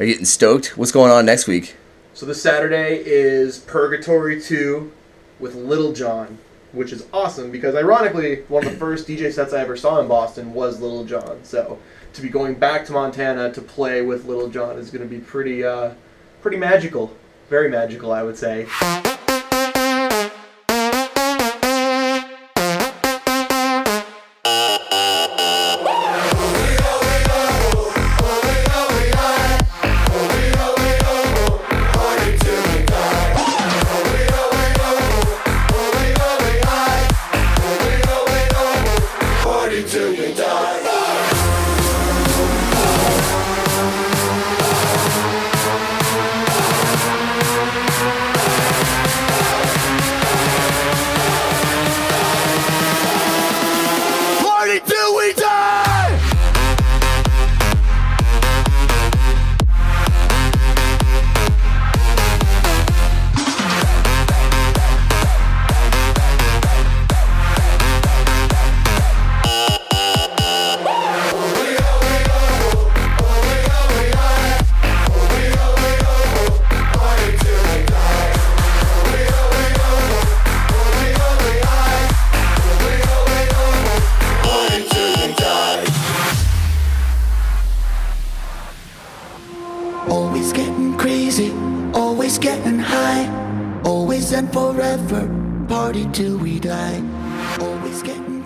Are you getting stoked? What's going on next week? So this Saturday is Purgatory 2 with Lil Jon, which is awesome because ironically, one of the first DJ sets I ever saw in Boston was Lil Jon. So to be going back to Montana to play with Lil Jon is going to be pretty, uh, pretty magical. Very magical, I would say. Party Always getting crazy, always getting high, always and forever, party till we die. Always getting